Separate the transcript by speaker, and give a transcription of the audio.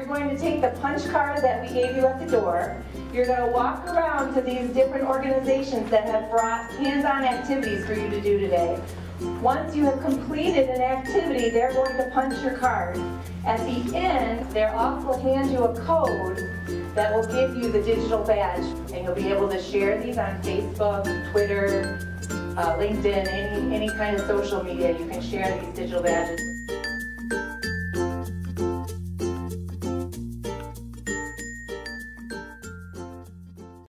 Speaker 1: You're going to take the punch card that we gave you at the door. You're going to walk around to these different organizations that have brought hands-on activities for you to do today. Once you have completed an activity, they're going to punch your card. At the end, they'll also hand you a code that will give you the digital badge, and you'll be able to share these on Facebook, Twitter, uh, LinkedIn, any, any kind of social media. You can share these digital badges.